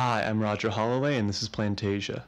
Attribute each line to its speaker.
Speaker 1: Hi, I'm Roger Holloway, and this is Plantasia.